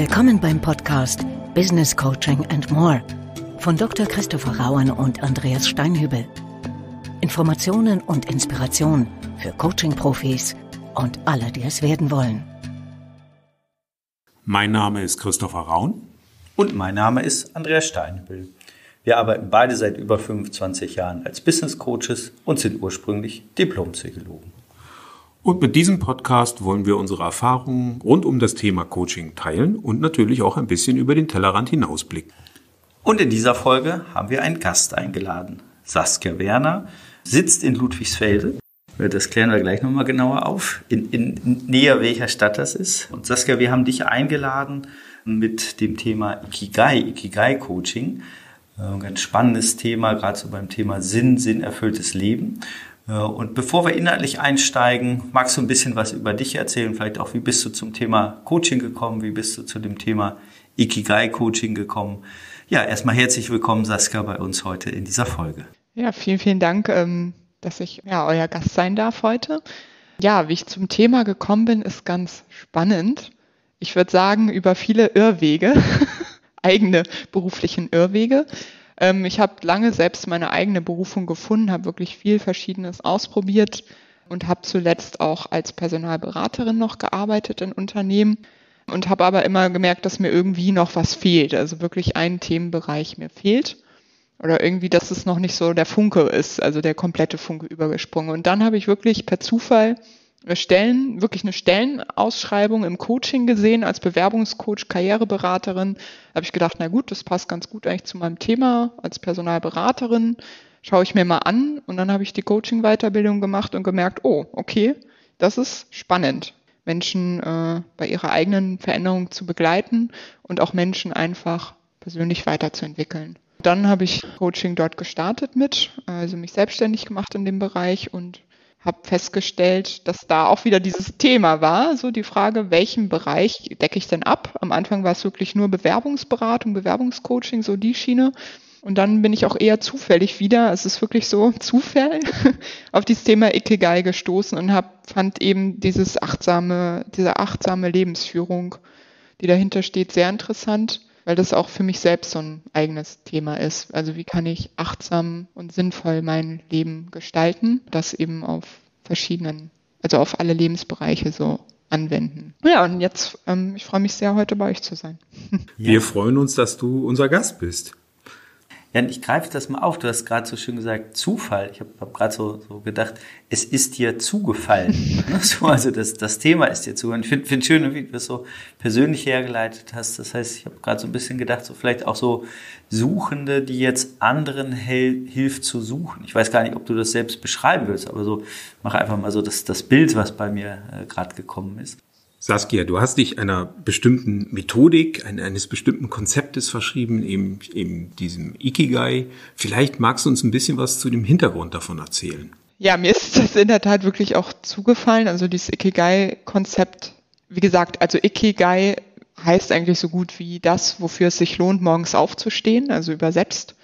Willkommen beim Podcast Business Coaching and More von Dr. Christopher Rauen und Andreas Steinhübel. Informationen und Inspiration für Coaching-Profis und alle, die es werden wollen. Mein Name ist Christopher Raun. Und mein Name ist Andreas Steinhübel. Wir arbeiten beide seit über 25 Jahren als Business Coaches und sind ursprünglich Diplompsychologen. Und mit diesem Podcast wollen wir unsere Erfahrungen rund um das Thema Coaching teilen und natürlich auch ein bisschen über den Tellerrand hinausblicken. Und in dieser Folge haben wir einen Gast eingeladen. Saskia Werner sitzt in Ludwigsfelde. Das klären wir gleich nochmal genauer auf, in, in, näher welcher Stadt das ist. Und Saskia, wir haben dich eingeladen mit dem Thema Ikigai, Ikigai-Coaching. Ein ganz spannendes Thema, gerade so beim Thema Sinn, sinnerfülltes Leben. Und bevor wir inhaltlich einsteigen, magst du ein bisschen was über dich erzählen? Vielleicht auch, wie bist du zum Thema Coaching gekommen? Wie bist du zu dem Thema Ikigai-Coaching gekommen? Ja, erstmal herzlich willkommen, Saskia, bei uns heute in dieser Folge. Ja, vielen, vielen Dank, ähm, dass ich ja, euer Gast sein darf heute. Ja, wie ich zum Thema gekommen bin, ist ganz spannend. Ich würde sagen, über viele Irrwege, eigene beruflichen Irrwege. Ähm, ich habe lange selbst meine eigene Berufung gefunden, habe wirklich viel Verschiedenes ausprobiert und habe zuletzt auch als Personalberaterin noch gearbeitet in Unternehmen und habe aber immer gemerkt, dass mir irgendwie noch was fehlt. Also wirklich ein Themenbereich mir fehlt. Oder irgendwie, dass es noch nicht so der Funke ist, also der komplette Funke übergesprungen. Und dann habe ich wirklich per Zufall Stellen, wirklich eine Stellenausschreibung im Coaching gesehen als Bewerbungscoach, Karriereberaterin. Da habe ich gedacht, na gut, das passt ganz gut eigentlich zu meinem Thema als Personalberaterin. Schaue ich mir mal an und dann habe ich die Coaching-Weiterbildung gemacht und gemerkt, oh, okay, das ist spannend, Menschen äh, bei ihrer eigenen Veränderung zu begleiten und auch Menschen einfach persönlich weiterzuentwickeln. Dann habe ich Coaching dort gestartet mit, also mich selbstständig gemacht in dem Bereich und habe festgestellt, dass da auch wieder dieses Thema war, so die Frage, welchen Bereich decke ich denn ab? Am Anfang war es wirklich nur Bewerbungsberatung, Bewerbungscoaching, so die Schiene. Und dann bin ich auch eher zufällig wieder, es ist wirklich so Zufall, auf dieses Thema Ikigai gestoßen und hab, fand eben dieses achtsame, diese achtsame Lebensführung, die dahinter steht, sehr interessant weil das auch für mich selbst so ein eigenes Thema ist. Also wie kann ich achtsam und sinnvoll mein Leben gestalten, das eben auf verschiedenen, also auf alle Lebensbereiche so anwenden. Ja, und jetzt, ähm, ich freue mich sehr, heute bei euch zu sein. Wir freuen uns, dass du unser Gast bist. Ja, ich greife das mal auf. Du hast gerade so schön gesagt, Zufall. Ich habe hab, hab gerade so, so gedacht, es ist dir zugefallen. so, also das, das Thema ist dir zugefallen. Ich finde find schön, wie du das so persönlich hergeleitet hast. Das heißt, ich habe gerade so ein bisschen gedacht, so vielleicht auch so Suchende, die jetzt anderen hel hilft zu suchen. Ich weiß gar nicht, ob du das selbst beschreiben willst, aber so mach einfach mal so das, das Bild, was bei mir äh, gerade gekommen ist. Saskia, du hast dich einer bestimmten Methodik, eines bestimmten Konzeptes verschrieben, eben, eben diesem Ikigai. Vielleicht magst du uns ein bisschen was zu dem Hintergrund davon erzählen. Ja, mir ist das in der Tat wirklich auch zugefallen. Also dieses Ikigai-Konzept, wie gesagt, also Ikigai heißt eigentlich so gut wie das, wofür es sich lohnt, morgens aufzustehen, also übersetzt.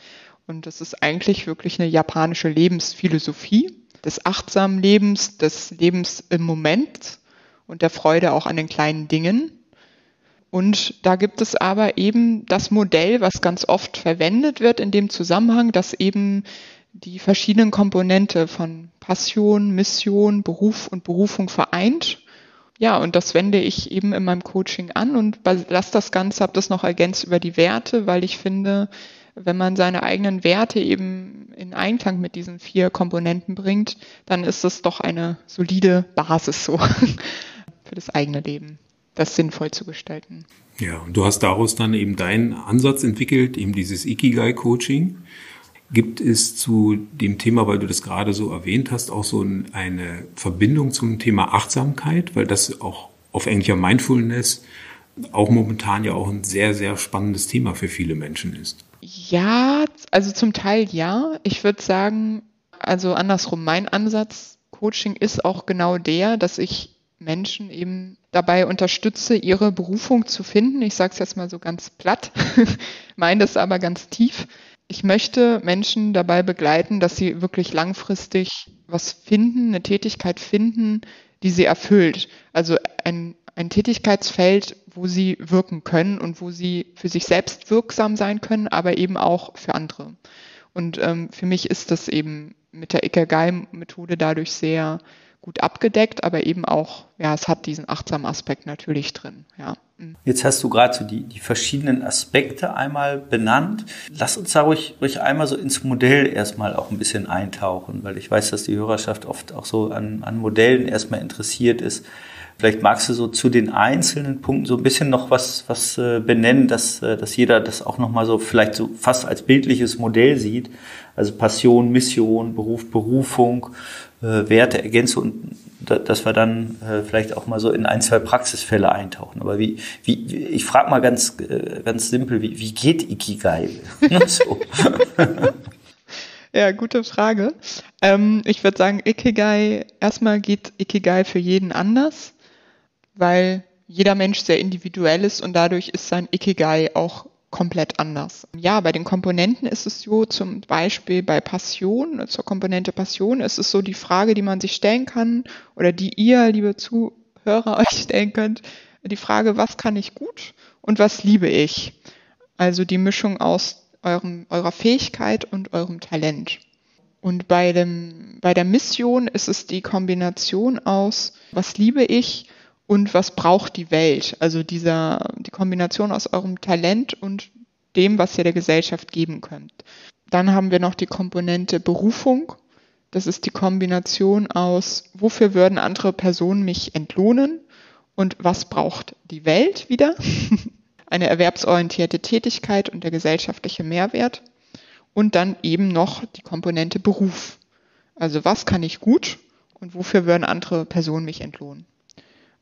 Und das ist eigentlich wirklich eine japanische Lebensphilosophie des achtsamen Lebens, des Lebens im Moment und der Freude auch an den kleinen Dingen. Und da gibt es aber eben das Modell, was ganz oft verwendet wird in dem Zusammenhang, dass eben die verschiedenen Komponente von Passion, Mission, Beruf und Berufung vereint. Ja, und das wende ich eben in meinem Coaching an und lasse das Ganze, habe das noch ergänzt über die Werte, weil ich finde, wenn man seine eigenen Werte eben in Einklang mit diesen vier Komponenten bringt, dann ist es doch eine solide Basis so. für das eigene Leben, das sinnvoll zu gestalten. Ja, und du hast daraus dann eben deinen Ansatz entwickelt, eben dieses Ikigai-Coaching. Gibt es zu dem Thema, weil du das gerade so erwähnt hast, auch so eine Verbindung zum Thema Achtsamkeit, weil das auch auf englischer Mindfulness auch momentan ja auch ein sehr, sehr spannendes Thema für viele Menschen ist? Ja, also zum Teil ja. Ich würde sagen, also andersrum, mein Ansatz Coaching ist auch genau der, dass ich Menschen eben dabei unterstütze, ihre Berufung zu finden. Ich sage es jetzt mal so ganz platt, meine es aber ganz tief. Ich möchte Menschen dabei begleiten, dass sie wirklich langfristig was finden, eine Tätigkeit finden, die sie erfüllt. Also ein, ein Tätigkeitsfeld, wo sie wirken können und wo sie für sich selbst wirksam sein können, aber eben auch für andere. Und ähm, für mich ist das eben mit der Ikigai-Methode dadurch sehr gut abgedeckt, aber eben auch, ja, es hat diesen achtsamen Aspekt natürlich drin, ja. Mhm. Jetzt hast du gerade so die, die verschiedenen Aspekte einmal benannt. Lass uns da ruhig, ruhig einmal so ins Modell erstmal auch ein bisschen eintauchen, weil ich weiß, dass die Hörerschaft oft auch so an, an Modellen erstmal interessiert ist. Vielleicht magst du so zu den einzelnen Punkten so ein bisschen noch was, was äh, benennen, dass, äh, dass jeder das auch nochmal so vielleicht so fast als bildliches Modell sieht. Also Passion, Mission, Beruf, Berufung, äh, Werte, Ergänzung und da, dass wir dann äh, vielleicht auch mal so in ein, zwei Praxisfälle eintauchen. Aber wie, wie ich frage mal ganz, äh, ganz simpel, wie, wie geht Ikigai? Ja, gute Frage. Ähm, ich würde sagen, Ikigai, erstmal geht Ikigai für jeden anders weil jeder Mensch sehr individuell ist und dadurch ist sein Ikigai auch komplett anders. Ja, bei den Komponenten ist es so, zum Beispiel bei Passion, zur Komponente Passion ist es so die Frage, die man sich stellen kann oder die ihr, liebe Zuhörer, euch stellen könnt, die Frage, was kann ich gut und was liebe ich? Also die Mischung aus eurem, eurer Fähigkeit und eurem Talent. Und bei, dem, bei der Mission ist es die Kombination aus, was liebe ich und was braucht die Welt? Also dieser, die Kombination aus eurem Talent und dem, was ihr der Gesellschaft geben könnt. Dann haben wir noch die Komponente Berufung. Das ist die Kombination aus, wofür würden andere Personen mich entlohnen und was braucht die Welt wieder? Eine erwerbsorientierte Tätigkeit und der gesellschaftliche Mehrwert. Und dann eben noch die Komponente Beruf. Also was kann ich gut und wofür würden andere Personen mich entlohnen?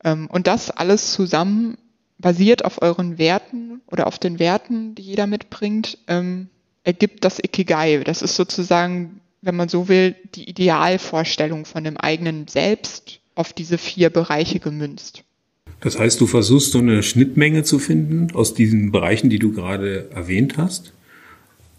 Ähm, und das alles zusammen basiert auf euren Werten oder auf den Werten, die jeder mitbringt, ähm, ergibt das Ikigai. Das ist sozusagen, wenn man so will, die Idealvorstellung von dem eigenen Selbst auf diese vier Bereiche gemünzt. Das heißt, du versuchst so eine Schnittmenge zu finden aus diesen Bereichen, die du gerade erwähnt hast.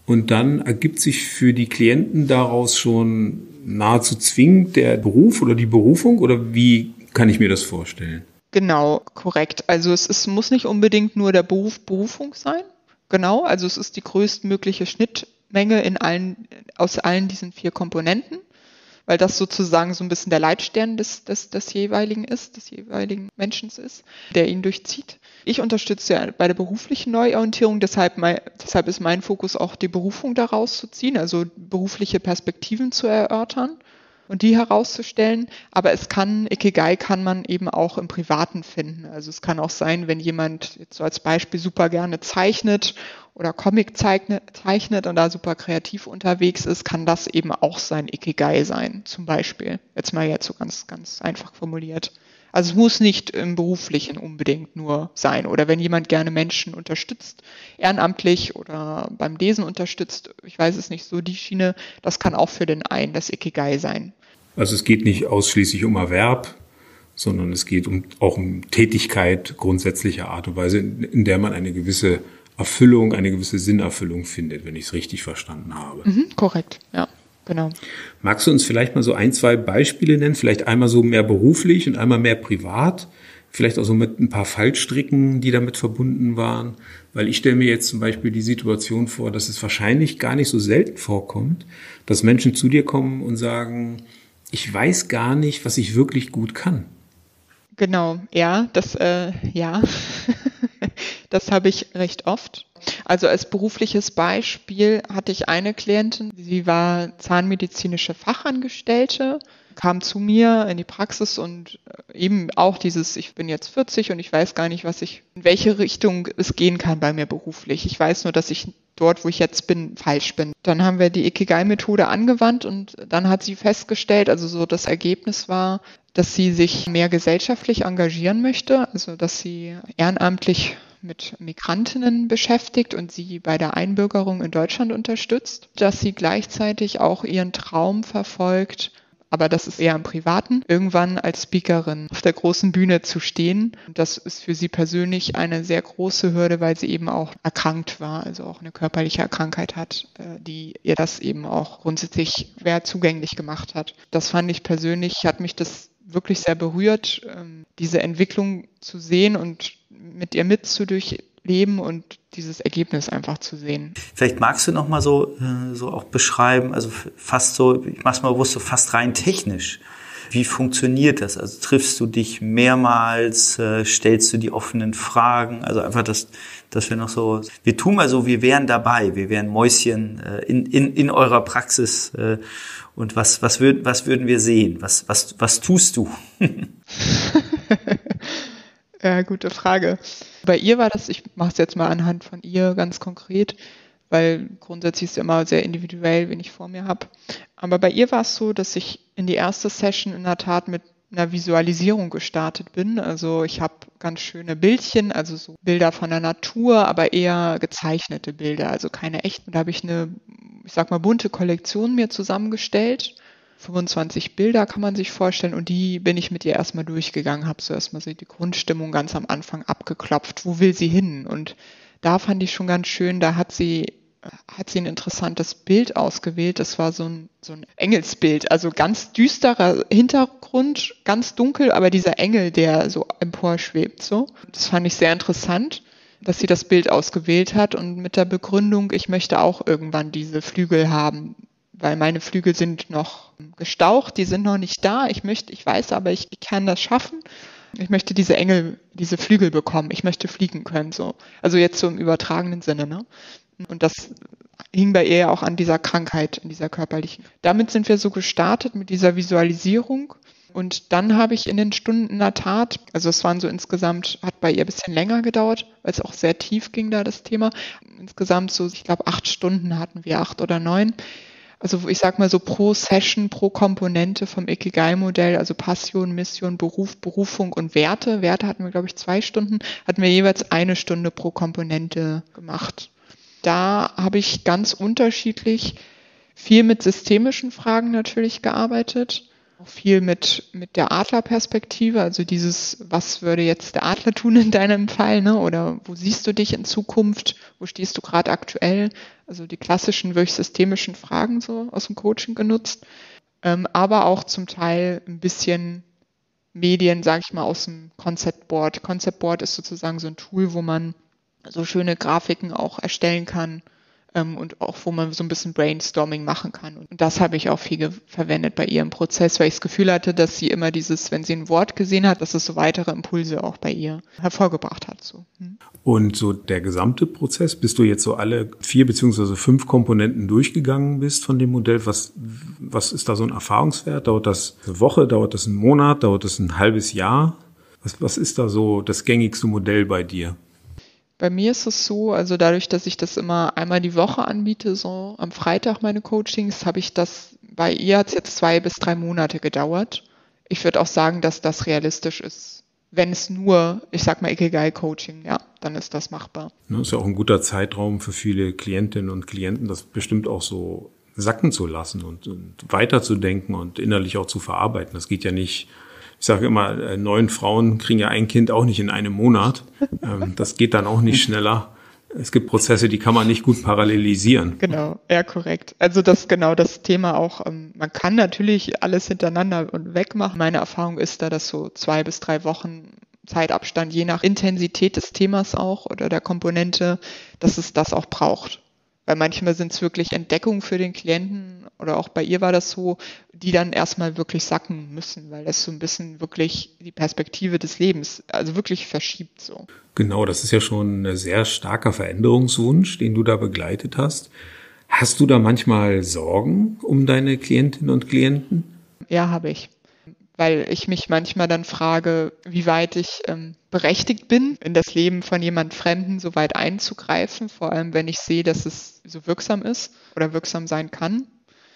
Und dann ergibt sich für die Klienten daraus schon nahezu zwingend der Beruf oder die Berufung oder wie kann ich mir das vorstellen? Genau, korrekt. Also es ist, muss nicht unbedingt nur der Beruf Berufung sein. Genau, also es ist die größtmögliche Schnittmenge in allen, aus allen diesen vier Komponenten, weil das sozusagen so ein bisschen der Leitstern des, des, des jeweiligen ist, des jeweiligen Menschen ist, der ihn durchzieht. Ich unterstütze ja bei der beruflichen Neuorientierung, deshalb, mein, deshalb ist mein Fokus auch die Berufung daraus zu ziehen, also berufliche Perspektiven zu erörtern und die herauszustellen. Aber es kann, Ikigai kann man eben auch im Privaten finden. Also es kann auch sein, wenn jemand jetzt so als Beispiel super gerne zeichnet oder Comic zeichnet, und da super kreativ unterwegs ist, kann das eben auch sein Ikigai sein, zum Beispiel. Jetzt mal jetzt so ganz, ganz einfach formuliert. Also es muss nicht im beruflichen unbedingt nur sein. Oder wenn jemand gerne Menschen unterstützt, ehrenamtlich oder beim Lesen unterstützt, ich weiß es nicht, so die Schiene, das kann auch für den einen das Ikigai sein. Also es geht nicht ausschließlich um Erwerb, sondern es geht um, auch um Tätigkeit grundsätzlicher Art und Weise, in der man eine gewisse Erfüllung, eine gewisse Sinnerfüllung findet, wenn ich es richtig verstanden habe. Mhm, korrekt, ja. Genau. Magst du uns vielleicht mal so ein, zwei Beispiele nennen? Vielleicht einmal so mehr beruflich und einmal mehr privat? Vielleicht auch so mit ein paar Fallstricken, die damit verbunden waren? Weil ich stelle mir jetzt zum Beispiel die Situation vor, dass es wahrscheinlich gar nicht so selten vorkommt, dass Menschen zu dir kommen und sagen, ich weiß gar nicht, was ich wirklich gut kann. Genau, ja, das, äh, ja, das habe ich recht oft. Also als berufliches Beispiel hatte ich eine Klientin, sie war zahnmedizinische Fachangestellte, kam zu mir in die Praxis und äh, eben auch dieses, ich bin jetzt 40 und ich weiß gar nicht, was ich, in welche Richtung es gehen kann bei mir beruflich. Ich weiß nur, dass ich dort, wo ich jetzt bin, falsch bin. Dann haben wir die Ikigai-Methode angewandt und dann hat sie festgestellt, also so das Ergebnis war, dass sie sich mehr gesellschaftlich engagieren möchte, also dass sie ehrenamtlich mit Migrantinnen beschäftigt und sie bei der Einbürgerung in Deutschland unterstützt, dass sie gleichzeitig auch ihren Traum verfolgt, aber das ist eher im Privaten, irgendwann als Speakerin auf der großen Bühne zu stehen. Das ist für sie persönlich eine sehr große Hürde, weil sie eben auch erkrankt war, also auch eine körperliche Krankheit hat, äh, die ihr das eben auch grundsätzlich schwer zugänglich gemacht hat. Das fand ich persönlich, hat mich das wirklich sehr berührt, ähm, diese Entwicklung zu sehen und mit ihr mitzudurchleben und dieses Ergebnis einfach zu sehen. Vielleicht magst du noch mal so, äh, so auch beschreiben, also fast so, ich mach's mal bewusst, so fast rein technisch. Wie funktioniert das? Also triffst du dich mehrmals, äh, stellst du die offenen Fragen? Also einfach, dass, dass wir noch so, wir tun mal so, wir wären dabei, wir wären Mäuschen äh, in, in, in eurer Praxis. Äh, und was, was, würd, was würden wir sehen? Was, was, was tust du? ja, gute Frage. Bei ihr war das, ich mache es jetzt mal anhand von ihr ganz konkret, weil grundsätzlich ist immer sehr individuell, wen ich vor mir habe. Aber bei ihr war es so, dass ich in die erste Session in der Tat mit einer Visualisierung gestartet bin. Also ich habe ganz schöne Bildchen, also so Bilder von der Natur, aber eher gezeichnete Bilder, also keine echten. Da habe ich eine, ich sag mal, bunte Kollektion mir zusammengestellt. 25 Bilder kann man sich vorstellen und die bin ich mit ihr erstmal durchgegangen, habe so erstmal so die Grundstimmung ganz am Anfang abgeklopft. Wo will sie hin? Und da fand ich schon ganz schön, da hat sie hat sie ein interessantes Bild ausgewählt. Das war so ein, so ein Engelsbild, also ganz düsterer Hintergrund, ganz dunkel, aber dieser Engel, der so emporschwebt, so. Das fand ich sehr interessant, dass sie das Bild ausgewählt hat und mit der Begründung, ich möchte auch irgendwann diese Flügel haben, weil meine Flügel sind noch gestaucht, die sind noch nicht da. Ich möchte, ich weiß aber, ich, ich kann das schaffen. Ich möchte diese Engel, diese Flügel bekommen. Ich möchte fliegen können, so. Also jetzt so im übertragenen Sinne, ne? Und das hing bei ihr ja auch an dieser Krankheit, an dieser körperlichen. Damit sind wir so gestartet mit dieser Visualisierung. Und dann habe ich in den Stunden in der Tat, also es waren so insgesamt, hat bei ihr ein bisschen länger gedauert, weil es auch sehr tief ging da das Thema. Insgesamt so, ich glaube, acht Stunden hatten wir, acht oder neun. Also ich sag mal so pro Session, pro Komponente vom Ikigai-Modell, also Passion, Mission, Beruf, Berufung und Werte. Werte hatten wir, glaube ich, zwei Stunden, hatten wir jeweils eine Stunde pro Komponente gemacht da habe ich ganz unterschiedlich viel mit systemischen Fragen natürlich gearbeitet, auch viel mit, mit der Adlerperspektive, also dieses, was würde jetzt der Adler tun in deinem Fall, ne? oder wo siehst du dich in Zukunft, wo stehst du gerade aktuell, also die klassischen, wirklich systemischen Fragen so aus dem Coaching genutzt, ähm, aber auch zum Teil ein bisschen Medien, sage ich mal, aus dem Concept Board. Concept Board ist sozusagen so ein Tool, wo man so schöne Grafiken auch erstellen kann ähm, und auch wo man so ein bisschen Brainstorming machen kann. Und das habe ich auch viel verwendet bei ihrem Prozess, weil ich das Gefühl hatte, dass sie immer dieses, wenn sie ein Wort gesehen hat, dass es so weitere Impulse auch bei ihr hervorgebracht hat. So. Hm. Und so der gesamte Prozess, bis du jetzt so alle vier beziehungsweise fünf Komponenten durchgegangen bist von dem Modell, was, was ist da so ein Erfahrungswert? Dauert das eine Woche, dauert das einen Monat, dauert das ein halbes Jahr? Was, was ist da so das gängigste Modell bei dir? Bei mir ist es so, also dadurch, dass ich das immer einmal die Woche anbiete, so am Freitag meine Coachings, habe ich das, bei ihr hat es jetzt zwei bis drei Monate gedauert. Ich würde auch sagen, dass das realistisch ist. Wenn es nur, ich sag mal, Ikigai-Coaching, ja, dann ist das machbar. Das ist ja auch ein guter Zeitraum für viele Klientinnen und Klienten, das bestimmt auch so sacken zu lassen und, und weiterzudenken und innerlich auch zu verarbeiten. Das geht ja nicht ich sage immer, äh, neun Frauen kriegen ja ein Kind auch nicht in einem Monat. Ähm, das geht dann auch nicht schneller. Es gibt Prozesse, die kann man nicht gut parallelisieren. Genau, ja, korrekt. Also das genau das Thema auch. Ähm, man kann natürlich alles hintereinander und wegmachen. Meine Erfahrung ist da, dass so zwei bis drei Wochen Zeitabstand, je nach Intensität des Themas auch oder der Komponente, dass es das auch braucht. Weil manchmal sind es wirklich Entdeckungen für den Klienten oder auch bei ihr war das so, die dann erstmal wirklich sacken müssen, weil das so ein bisschen wirklich die Perspektive des Lebens, also wirklich verschiebt so. Genau, das ist ja schon ein sehr starker Veränderungswunsch, den du da begleitet hast. Hast du da manchmal Sorgen um deine Klientinnen und Klienten? Ja, habe ich weil ich mich manchmal dann frage, wie weit ich ähm, berechtigt bin, in das Leben von jemand Fremden so weit einzugreifen, vor allem wenn ich sehe, dass es so wirksam ist oder wirksam sein kann.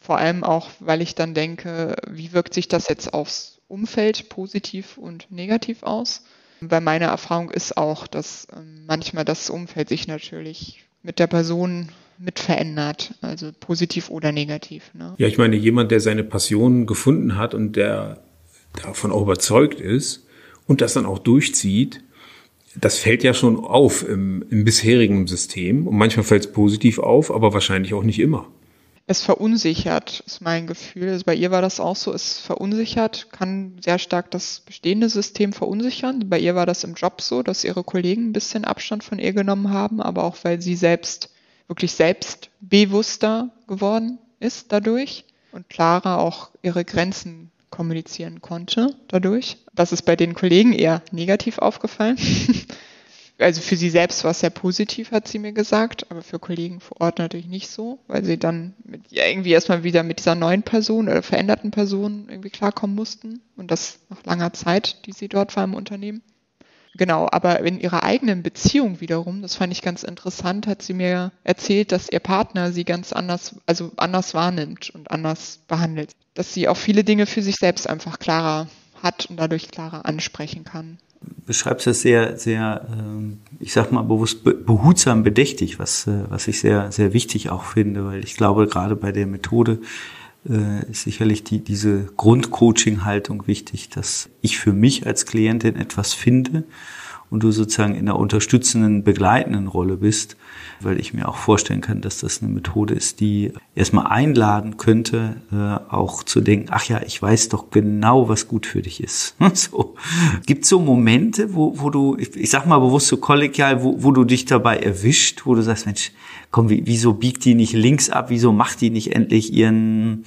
Vor allem auch, weil ich dann denke, wie wirkt sich das jetzt aufs Umfeld positiv und negativ aus? Weil meine Erfahrung ist auch, dass ähm, manchmal das Umfeld sich natürlich mit der Person mit verändert, also positiv oder negativ. Ne? Ja, ich meine, jemand, der seine Passion gefunden hat und der davon auch überzeugt ist und das dann auch durchzieht, das fällt ja schon auf im, im bisherigen System. Und manchmal fällt es positiv auf, aber wahrscheinlich auch nicht immer. es verunsichert, ist mein Gefühl. Also bei ihr war das auch so, es verunsichert, kann sehr stark das bestehende System verunsichern. Bei ihr war das im Job so, dass ihre Kollegen ein bisschen Abstand von ihr genommen haben, aber auch weil sie selbst wirklich selbstbewusster geworden ist dadurch und klarer auch ihre Grenzen kommunizieren konnte dadurch. Das ist bei den Kollegen eher negativ aufgefallen. also für sie selbst war es sehr positiv, hat sie mir gesagt, aber für Kollegen vor Ort natürlich nicht so, weil sie dann mit, ja, irgendwie erstmal wieder mit dieser neuen Person oder veränderten Person irgendwie klarkommen mussten und das nach langer Zeit, die sie dort war im Unternehmen. Genau, aber in ihrer eigenen Beziehung wiederum, das fand ich ganz interessant, hat sie mir erzählt, dass ihr Partner sie ganz anders, also anders wahrnimmt und anders behandelt. Dass sie auch viele Dinge für sich selbst einfach klarer hat und dadurch klarer ansprechen kann beschreibst das sehr, sehr, ähm, ich sag mal bewusst behutsam bedächtig, was, äh, was ich sehr, sehr wichtig auch finde, weil ich glaube, gerade bei der Methode äh, ist sicherlich die, diese Grundcoaching-Haltung wichtig, dass ich für mich als Klientin etwas finde und du sozusagen in der unterstützenden, begleitenden Rolle bist, weil ich mir auch vorstellen kann, dass das eine Methode ist, die erstmal einladen könnte, äh, auch zu denken, ach ja, ich weiß doch genau, was gut für dich ist. so. Gibt so Momente, wo, wo du, ich, ich sag mal bewusst so kollegial, wo, wo du dich dabei erwischt, wo du sagst, Mensch, komm, wie, wieso biegt die nicht links ab, wieso macht die nicht endlich ihren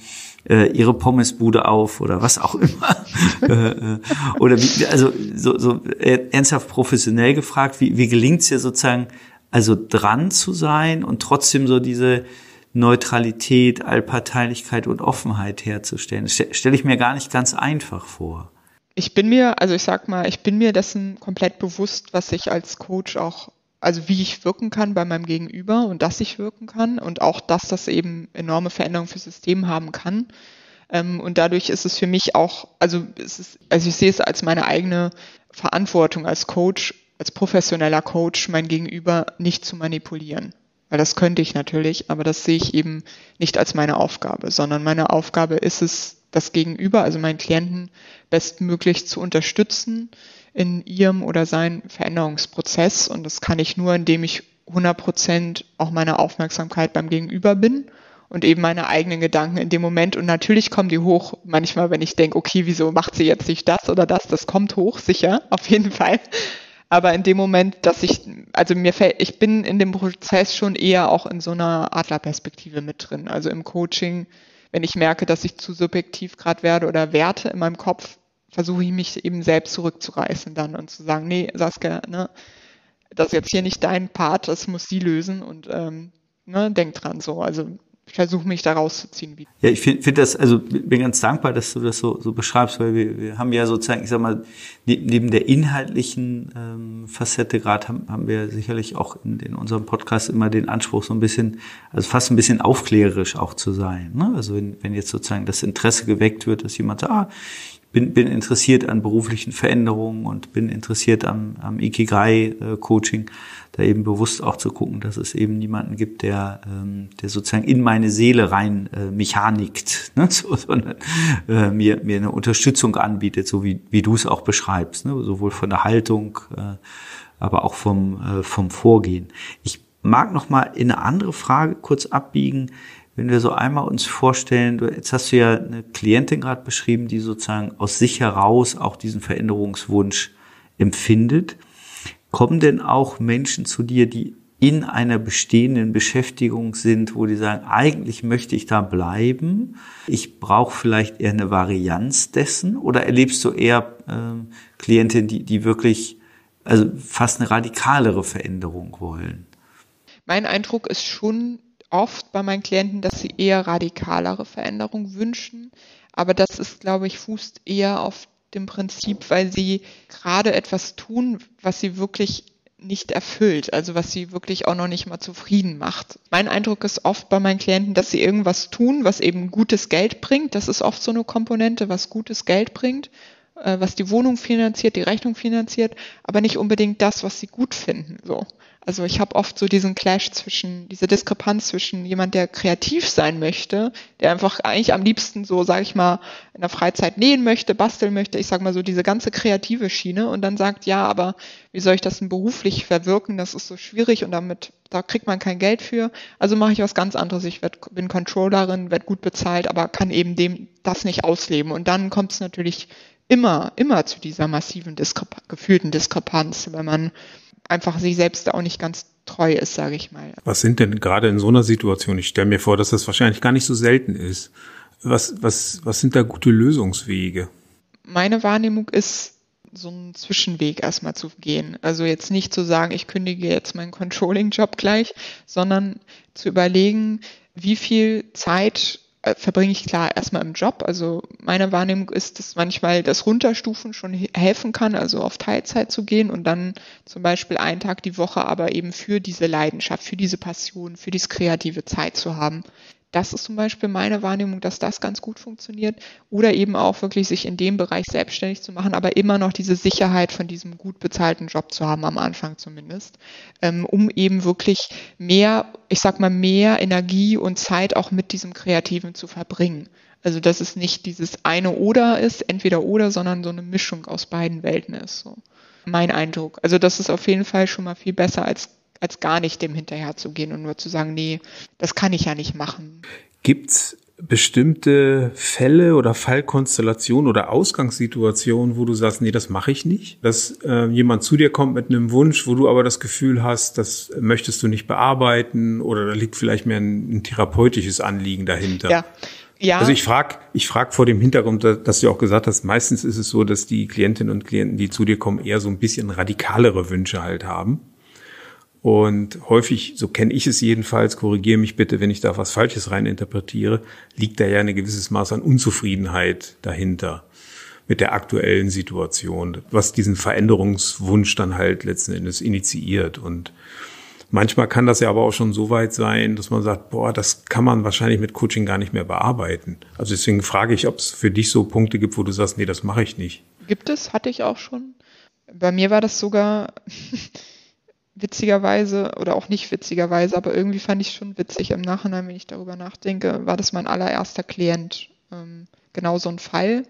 äh, ihre Pommesbude auf oder was auch immer. Äh, äh, oder wie, also so, so ernsthaft professionell gefragt, wie, wie gelingt es dir sozusagen, also dran zu sein und trotzdem so diese Neutralität, Allparteilichkeit und Offenheit herzustellen. Das stelle ich mir gar nicht ganz einfach vor. Ich bin mir, also ich sag mal, ich bin mir dessen komplett bewusst, was ich als Coach auch also wie ich wirken kann bei meinem Gegenüber und dass ich wirken kann und auch, dass das eben enorme Veränderungen für System haben kann. Ähm, und dadurch ist es für mich auch, also es ist, also ich sehe es als meine eigene Verantwortung als Coach, als professioneller Coach, mein Gegenüber nicht zu manipulieren. Weil das könnte ich natürlich, aber das sehe ich eben nicht als meine Aufgabe, sondern meine Aufgabe ist es, das Gegenüber, also meinen Klienten, bestmöglich zu unterstützen, in ihrem oder seinem Veränderungsprozess. Und das kann ich nur, indem ich 100 Prozent auch meine Aufmerksamkeit beim Gegenüber bin und eben meine eigenen Gedanken in dem Moment. Und natürlich kommen die hoch, manchmal, wenn ich denke, okay, wieso macht sie jetzt nicht das oder das? Das kommt hoch, sicher, auf jeden Fall. Aber in dem Moment, dass ich, also mir fällt, ich bin in dem Prozess schon eher auch in so einer Adlerperspektive mit drin. Also im Coaching, wenn ich merke, dass ich zu subjektiv gerade werde oder Werte in meinem Kopf versuche ich mich eben selbst zurückzureißen dann und zu sagen, nee, Saskia, ne, das ist jetzt hier nicht dein Part, das muss sie lösen und ähm, ne, denk dran so. Also versuche mich da rauszuziehen. Ja, ich finde find das, also bin ganz dankbar, dass du das so, so beschreibst, weil wir, wir haben ja sozusagen, ich sag mal, ne, neben der inhaltlichen ähm, Facette gerade haben, haben wir sicherlich auch in, in unserem Podcast immer den Anspruch, so ein bisschen, also fast ein bisschen aufklärerisch auch zu sein. Ne? Also wenn, wenn jetzt sozusagen das Interesse geweckt wird, dass jemand sagt, ah, bin, bin interessiert an beruflichen Veränderungen und bin interessiert am, am Ikigai-Coaching, da eben bewusst auch zu gucken, dass es eben niemanden gibt, der, ähm, der sozusagen in meine Seele rein äh, mechanikt, ne? so, sondern äh, mir, mir eine Unterstützung anbietet, so wie, wie du es auch beschreibst, ne? sowohl von der Haltung, äh, aber auch vom, äh, vom Vorgehen. Ich mag noch mal in eine andere Frage kurz abbiegen wenn wir so einmal uns vorstellen, du, jetzt hast du ja eine Klientin gerade beschrieben, die sozusagen aus sich heraus auch diesen Veränderungswunsch empfindet. Kommen denn auch Menschen zu dir, die in einer bestehenden Beschäftigung sind, wo die sagen, eigentlich möchte ich da bleiben, ich brauche vielleicht eher eine Varianz dessen? Oder erlebst du eher äh, Klientinnen, die, die wirklich also fast eine radikalere Veränderung wollen? Mein Eindruck ist schon, oft bei meinen Klienten, dass sie eher radikalere Veränderungen wünschen. Aber das ist, glaube ich, fußt eher auf dem Prinzip, weil sie gerade etwas tun, was sie wirklich nicht erfüllt, also was sie wirklich auch noch nicht mal zufrieden macht. Mein Eindruck ist oft bei meinen Klienten, dass sie irgendwas tun, was eben gutes Geld bringt. Das ist oft so eine Komponente, was gutes Geld bringt. Äh, was die Wohnung finanziert, die Rechnung finanziert, aber nicht unbedingt das, was sie gut finden. So. Also ich habe oft so diesen Clash zwischen, diese Diskrepanz zwischen jemand, der kreativ sein möchte, der einfach eigentlich am liebsten so, sage ich mal, in der Freizeit nähen möchte, basteln möchte, ich sage mal so diese ganze kreative Schiene und dann sagt, ja, aber wie soll ich das denn beruflich verwirken? Das ist so schwierig und damit, da kriegt man kein Geld für. Also mache ich was ganz anderes. Ich werd, bin Controllerin, werde gut bezahlt, aber kann eben dem das nicht ausleben. Und dann kommt es natürlich immer, immer zu dieser massiven Diskrepa gefühlten Diskrepanz, wenn man einfach sich selbst auch nicht ganz treu ist, sage ich mal. Was sind denn gerade in so einer Situation? Ich stelle mir vor, dass das wahrscheinlich gar nicht so selten ist. Was, was, was sind da gute Lösungswege? Meine Wahrnehmung ist, so einen Zwischenweg erstmal zu gehen. Also jetzt nicht zu sagen, ich kündige jetzt meinen Controlling-Job gleich, sondern zu überlegen, wie viel Zeit verbringe ich klar erstmal im Job. Also meine Wahrnehmung ist, dass manchmal das Runterstufen schon helfen kann, also auf Teilzeit zu gehen und dann zum Beispiel einen Tag die Woche aber eben für diese Leidenschaft, für diese Passion, für diese kreative Zeit zu haben. Das ist zum Beispiel meine Wahrnehmung, dass das ganz gut funktioniert. Oder eben auch wirklich sich in dem Bereich selbstständig zu machen, aber immer noch diese Sicherheit von diesem gut bezahlten Job zu haben, am Anfang zumindest, ähm, um eben wirklich mehr, ich sag mal, mehr Energie und Zeit auch mit diesem Kreativen zu verbringen. Also dass es nicht dieses eine oder ist, entweder oder, sondern so eine Mischung aus beiden Welten ist. So. Mein Eindruck. Also das ist auf jeden Fall schon mal viel besser als als gar nicht dem hinterher zu gehen und nur zu sagen, nee, das kann ich ja nicht machen. Gibt's bestimmte Fälle oder Fallkonstellationen oder Ausgangssituationen, wo du sagst, nee, das mache ich nicht? Dass äh, jemand zu dir kommt mit einem Wunsch, wo du aber das Gefühl hast, das möchtest du nicht bearbeiten oder da liegt vielleicht mehr ein, ein therapeutisches Anliegen dahinter. Ja. Ja. Also ich frage ich frag vor dem Hintergrund, dass du auch gesagt hast, meistens ist es so, dass die Klientinnen und Klienten, die zu dir kommen, eher so ein bisschen radikalere Wünsche halt haben. Und häufig, so kenne ich es jedenfalls, korrigiere mich bitte, wenn ich da was Falsches reininterpretiere, liegt da ja ein gewisses Maß an Unzufriedenheit dahinter mit der aktuellen Situation, was diesen Veränderungswunsch dann halt letzten Endes initiiert. Und manchmal kann das ja aber auch schon so weit sein, dass man sagt, boah, das kann man wahrscheinlich mit Coaching gar nicht mehr bearbeiten. Also deswegen frage ich, ob es für dich so Punkte gibt, wo du sagst, nee, das mache ich nicht. Gibt es, hatte ich auch schon. Bei mir war das sogar witzigerweise oder auch nicht witzigerweise, aber irgendwie fand ich schon witzig im Nachhinein, wenn ich darüber nachdenke, war das mein allererster Klient. Ähm, genau so ein Fall,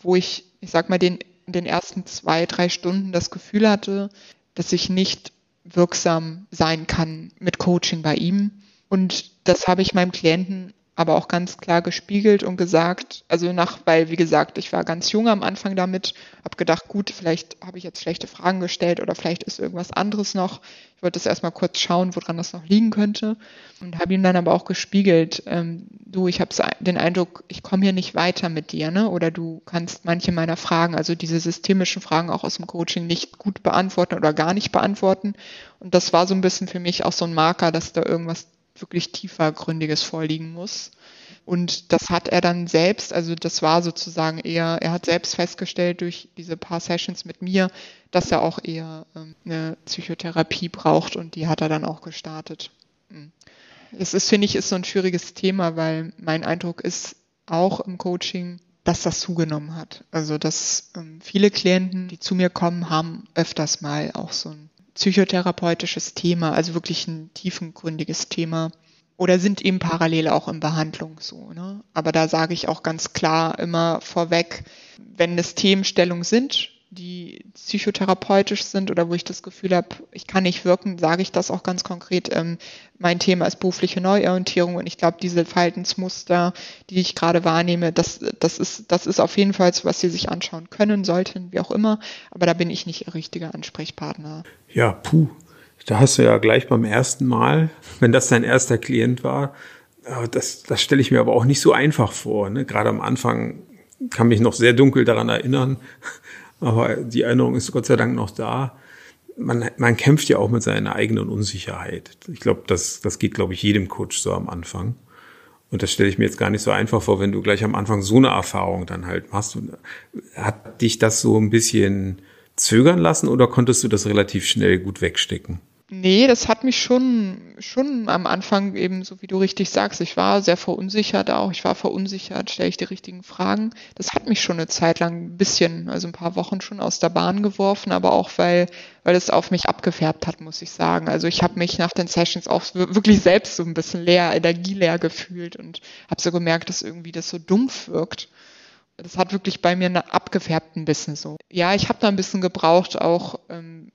wo ich, ich sag mal, den, den ersten zwei, drei Stunden das Gefühl hatte, dass ich nicht wirksam sein kann mit Coaching bei ihm. Und das habe ich meinem Klienten aber auch ganz klar gespiegelt und gesagt, also nach, weil wie gesagt, ich war ganz jung am Anfang damit, habe gedacht, gut, vielleicht habe ich jetzt schlechte Fragen gestellt oder vielleicht ist irgendwas anderes noch. Ich wollte das erstmal kurz schauen, woran das noch liegen könnte und habe ihm dann aber auch gespiegelt, ähm, du, ich habe den Eindruck, ich komme hier nicht weiter mit dir, ne? Oder du kannst manche meiner Fragen, also diese systemischen Fragen auch aus dem Coaching nicht gut beantworten oder gar nicht beantworten. Und das war so ein bisschen für mich auch so ein Marker, dass da irgendwas wirklich tiefergründiges vorliegen muss. Und das hat er dann selbst, also das war sozusagen eher, er hat selbst festgestellt durch diese paar Sessions mit mir, dass er auch eher ähm, eine Psychotherapie braucht und die hat er dann auch gestartet. Hm. Es ist, finde ich, ist so ein schwieriges Thema, weil mein Eindruck ist auch im Coaching, dass das zugenommen hat. Also dass ähm, viele Klienten, die zu mir kommen, haben öfters mal auch so ein psychotherapeutisches Thema, also wirklich ein tiefengründiges Thema. Oder sind eben parallel auch in Behandlung so. Ne? Aber da sage ich auch ganz klar immer vorweg, wenn es Themenstellungen sind, die psychotherapeutisch sind oder wo ich das Gefühl habe, ich kann nicht wirken, sage ich das auch ganz konkret. Ähm, mein Thema ist berufliche Neuorientierung und ich glaube, diese Verhaltensmuster, die ich gerade wahrnehme, das, das, ist, das ist auf jeden Fall, was Sie sich anschauen können, sollten, wie auch immer. Aber da bin ich nicht Ihr richtiger Ansprechpartner. Ja, puh. Da hast du ja gleich beim ersten Mal, wenn das dein erster Klient war, das, das stelle ich mir aber auch nicht so einfach vor. Ne? Gerade am Anfang kann mich noch sehr dunkel daran erinnern, aber die Erinnerung ist Gott sei Dank noch da. Man, man kämpft ja auch mit seiner eigenen Unsicherheit. Ich glaube, das, das geht, glaube ich, jedem Coach so am Anfang. Und das stelle ich mir jetzt gar nicht so einfach vor, wenn du gleich am Anfang so eine Erfahrung dann halt machst. Und hat dich das so ein bisschen zögern lassen oder konntest du das relativ schnell gut wegstecken? Nee, das hat mich schon, schon am Anfang eben, so wie du richtig sagst, ich war sehr verunsichert auch. Ich war verunsichert, stelle ich die richtigen Fragen. Das hat mich schon eine Zeit lang ein bisschen, also ein paar Wochen schon aus der Bahn geworfen, aber auch weil, weil es auf mich abgefärbt hat, muss ich sagen. Also ich habe mich nach den Sessions auch wirklich selbst so ein bisschen leer, energieleer gefühlt und habe so gemerkt, dass irgendwie das so dumpf wirkt. Das hat wirklich bei mir abgefärbt ein bisschen so. Ja, ich habe da ein bisschen gebraucht, auch ähm,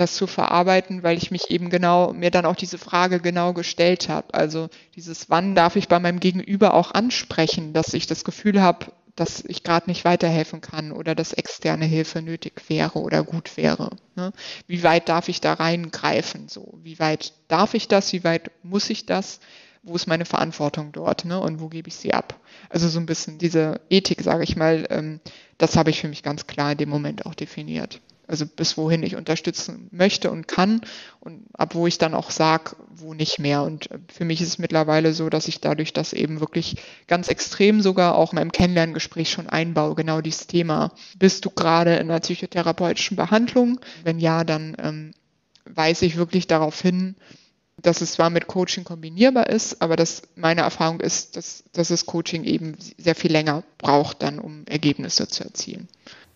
das zu verarbeiten, weil ich mich eben genau, mir dann auch diese Frage genau gestellt habe. Also dieses, wann darf ich bei meinem Gegenüber auch ansprechen, dass ich das Gefühl habe, dass ich gerade nicht weiterhelfen kann oder dass externe Hilfe nötig wäre oder gut wäre. Ne? Wie weit darf ich da reingreifen? So, wie weit darf ich das? Wie weit muss ich das? Wo ist meine Verantwortung dort? Ne? Und wo gebe ich sie ab? Also so ein bisschen diese Ethik, sage ich mal, ähm, das habe ich für mich ganz klar in dem Moment auch definiert. Also bis wohin ich unterstützen möchte und kann und ab wo ich dann auch sage, wo nicht mehr. Und äh, für mich ist es mittlerweile so, dass ich dadurch das eben wirklich ganz extrem sogar auch in meinem Kennenlerngespräch schon einbaue, genau dieses Thema. Bist du gerade in einer psychotherapeutischen Behandlung? Wenn ja, dann ähm, weise ich wirklich darauf hin, dass es zwar mit Coaching kombinierbar ist, aber dass meine Erfahrung ist, dass, dass das Coaching eben sehr viel länger braucht dann, um Ergebnisse zu erzielen.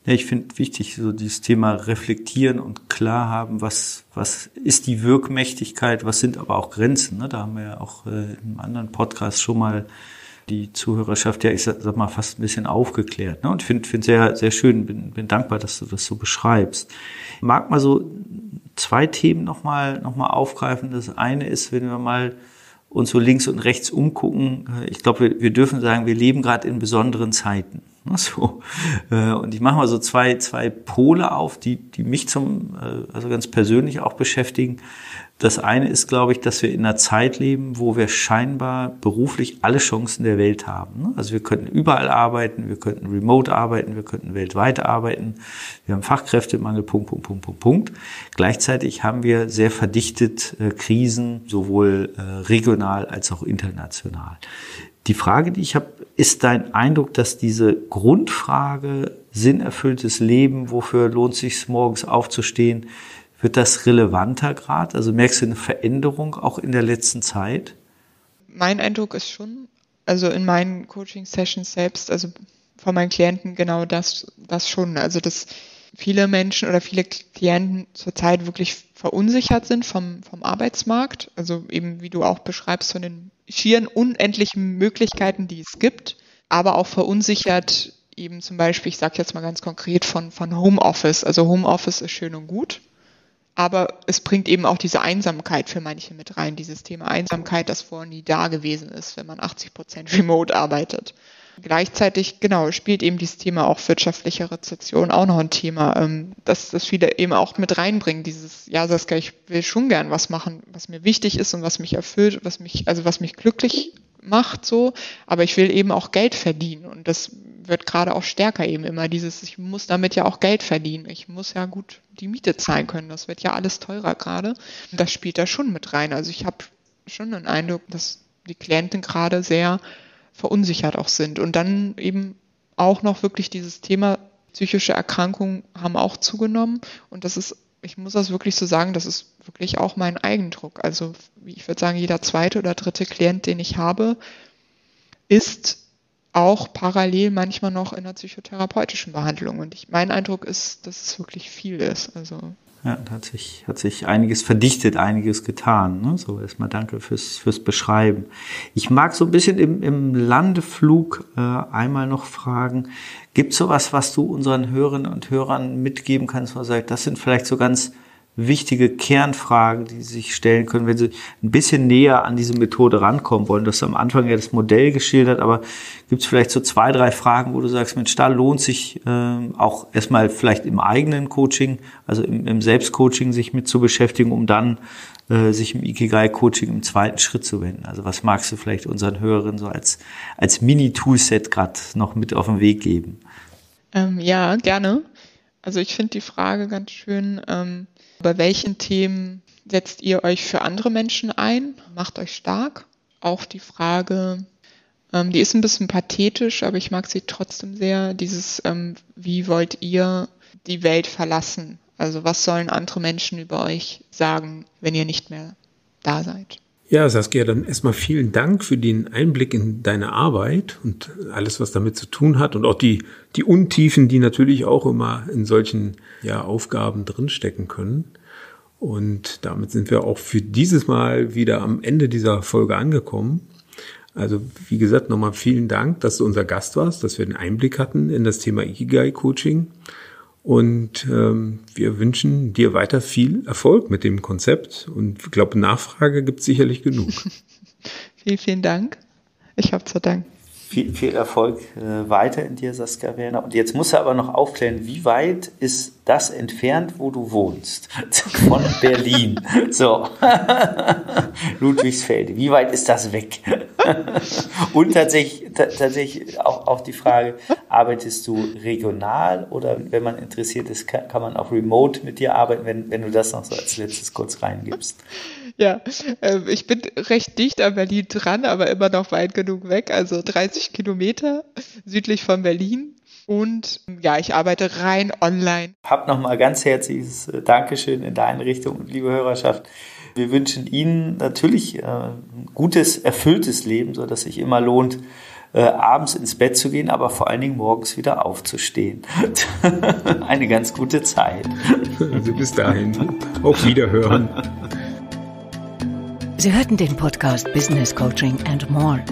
Ja, ich finde wichtig, so dieses Thema reflektieren und klar haben, was, was ist die Wirkmächtigkeit, was sind aber auch Grenzen. Ne? Da haben wir ja auch äh, im anderen Podcast schon mal die Zuhörerschaft ja, ich sag, sag mal, fast ein bisschen aufgeklärt. Ne? Und ich finde find sehr, sehr schön, bin, bin dankbar, dass du das so beschreibst. Ich mag mal so zwei Themen nochmal noch mal aufgreifen. Das eine ist, wenn wir mal uns so links und rechts umgucken, äh, ich glaube, wir, wir dürfen sagen, wir leben gerade in besonderen Zeiten. So. Äh, und ich mache mal so zwei, zwei Pole auf, die, die mich zum, äh, also ganz persönlich auch beschäftigen. Das eine ist, glaube ich, dass wir in einer Zeit leben, wo wir scheinbar beruflich alle Chancen der Welt haben. Ne? Also wir könnten überall arbeiten, wir könnten remote arbeiten, wir könnten weltweit arbeiten. Wir haben Fachkräftemangel, Punkt, Punkt, Punkt, Punkt, Punkt. Gleichzeitig haben wir sehr verdichtet äh, Krisen, sowohl regional als auch international. Die Frage, die ich habe, ist dein Eindruck, dass diese Grundfrage sinnerfülltes Leben, wofür lohnt sich morgens aufzustehen, wird das relevanter gerade? Also merkst du eine Veränderung auch in der letzten Zeit? Mein Eindruck ist schon, also in meinen Coaching-Sessions selbst, also von meinen Klienten genau das, das schon. Also dass viele Menschen oder viele Klienten zurzeit wirklich verunsichert sind vom, vom Arbeitsmarkt. Also eben, wie du auch beschreibst, von den schieren unendlichen Möglichkeiten, die es gibt, aber auch verunsichert eben zum Beispiel, ich sage jetzt mal ganz konkret von, von Homeoffice. Also Homeoffice ist schön und gut, aber es bringt eben auch diese Einsamkeit für manche mit rein, dieses Thema Einsamkeit, das vorher nie da gewesen ist, wenn man 80 Prozent remote arbeitet. Gleichzeitig, genau, spielt eben dieses Thema auch wirtschaftliche Rezession auch noch ein Thema, ähm, dass das viele eben auch mit reinbringen. Dieses, ja, Saskia, ich will schon gern was machen, was mir wichtig ist und was mich erfüllt, was mich, also was mich glücklich macht, so, aber ich will eben auch Geld verdienen und das wird gerade auch stärker eben immer dieses, ich muss damit ja auch Geld verdienen. Ich muss ja gut die Miete zahlen können. Das wird ja alles teurer gerade. Das spielt da schon mit rein. Also ich habe schon den Eindruck, dass die Klienten gerade sehr verunsichert auch sind. Und dann eben auch noch wirklich dieses Thema psychische Erkrankungen haben auch zugenommen. Und das ist, ich muss das wirklich so sagen, das ist wirklich auch mein Eigendruck. Also ich würde sagen, jeder zweite oder dritte Klient, den ich habe, ist auch parallel manchmal noch in einer psychotherapeutischen Behandlung. Und ich, mein Eindruck ist, dass es wirklich viel ist. Also ja, da hat sich, hat sich einiges verdichtet, einiges getan. Ne? So, erstmal danke fürs, fürs Beschreiben. Ich mag so ein bisschen im, im Landeflug äh, einmal noch fragen, gibt es sowas, was du unseren Hörerinnen und Hörern mitgeben kannst, wo du sagst, das sind vielleicht so ganz wichtige Kernfragen, die Sie sich stellen können, wenn Sie ein bisschen näher an diese Methode rankommen wollen. Du hast am Anfang ja das Modell geschildert, aber gibt es vielleicht so zwei, drei Fragen, wo du sagst, Mensch, da lohnt sich äh, auch erstmal vielleicht im eigenen Coaching, also im, im Selbstcoaching sich mit zu beschäftigen, um dann äh, sich im Ikigai-Coaching im zweiten Schritt zu wenden. Also was magst du vielleicht unseren Hörerinnen so als, als Mini-Toolset gerade noch mit auf den Weg geben? Ähm, ja, gerne. Also ich finde die Frage ganz schön, ähm, bei welchen Themen setzt ihr euch für andere Menschen ein? Macht euch stark? Auch die Frage, ähm, die ist ein bisschen pathetisch, aber ich mag sie trotzdem sehr. Dieses, ähm, wie wollt ihr die Welt verlassen? Also was sollen andere Menschen über euch sagen, wenn ihr nicht mehr da seid? Ja, Saskia, dann erstmal vielen Dank für den Einblick in deine Arbeit und alles, was damit zu tun hat und auch die, die Untiefen, die natürlich auch immer in solchen ja, Aufgaben drinstecken können. Und damit sind wir auch für dieses Mal wieder am Ende dieser Folge angekommen. Also wie gesagt, nochmal vielen Dank, dass du unser Gast warst, dass wir den Einblick hatten in das Thema Ikigai-Coaching. Und ähm, wir wünschen dir weiter viel Erfolg mit dem Konzept. Und ich glaube, Nachfrage gibt es sicherlich genug. vielen, vielen Dank. Ich habe zu danken. Viel, viel Erfolg äh, weiter in dir, Saskia Werner. Und jetzt muss er aber noch aufklären, wie weit ist das entfernt, wo du wohnst? Von Berlin. So. Ludwigsfelde. Wie weit ist das weg? Und tatsächlich, tatsächlich auch, auch die Frage, arbeitest du regional oder wenn man interessiert ist, kann, kann man auch remote mit dir arbeiten, wenn, wenn du das noch so als letztes kurz reingibst? Ja, äh, ich bin recht dicht an Berlin dran, aber immer noch weit genug weg, also 30 Kilometer südlich von Berlin. Und ja, ich arbeite rein online. Hab nochmal ganz herzliches äh, Dankeschön in deine Richtung, liebe Hörerschaft. Wir wünschen Ihnen natürlich äh, ein gutes, erfülltes Leben, so dass sich immer lohnt, äh, abends ins Bett zu gehen, aber vor allen Dingen morgens wieder aufzustehen. Eine ganz gute Zeit. Also bis dahin. Auf Wiederhören. Sie hörten den Podcast Business Coaching and More.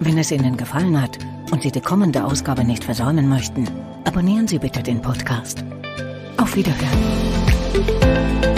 Wenn es Ihnen gefallen hat und Sie die kommende Ausgabe nicht versäumen möchten, abonnieren Sie bitte den Podcast. Auf Wiederhören.